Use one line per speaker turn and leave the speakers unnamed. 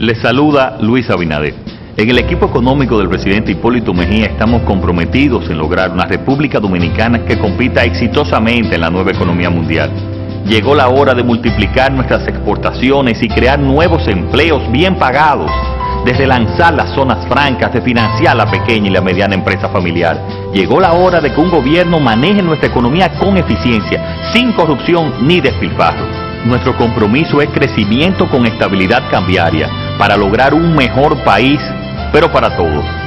Les saluda Luis Abinader. En el equipo económico del presidente Hipólito Mejía estamos comprometidos en lograr una República Dominicana que compita exitosamente en la nueva economía mundial. Llegó la hora de multiplicar nuestras exportaciones y crear nuevos empleos bien pagados, desde lanzar las zonas francas, de financiar la pequeña y la mediana empresa familiar. Llegó la hora de que un gobierno maneje nuestra economía con eficiencia, sin corrupción ni despilfarro. Nuestro compromiso es crecimiento con estabilidad cambiaria para lograr un mejor país, pero para todos.